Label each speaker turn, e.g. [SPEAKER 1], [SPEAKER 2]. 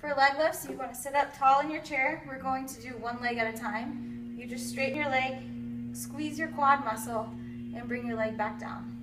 [SPEAKER 1] For leg lifts, you want to sit up tall in your chair. We're going to do one leg at a time. You just straighten your leg, squeeze your quad muscle, and bring your leg back down.